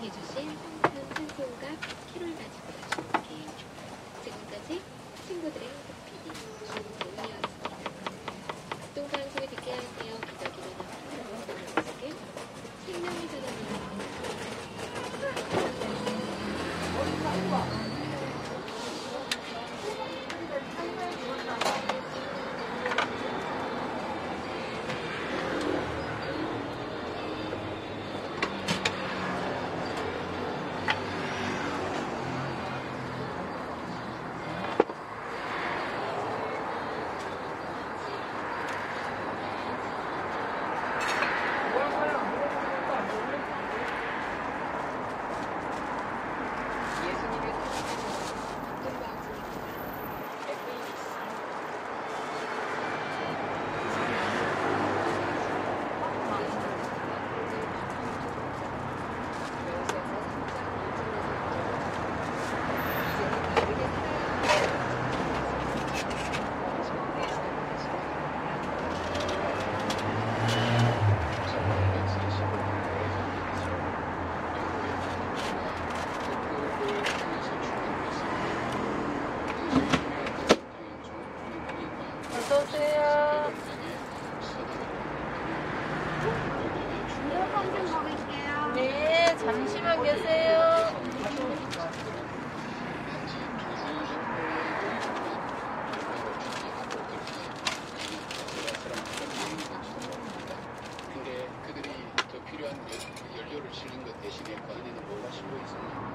해주신 성수 산소음과 캐롤 가지고 다시 올게요. 지금까지 친구들 어서오세요. 네, 잠시만 계세요. 근데 그들이 더 필요한 연료를 실는 것 대신에 그 안에는 뭐가 실고 있습니다.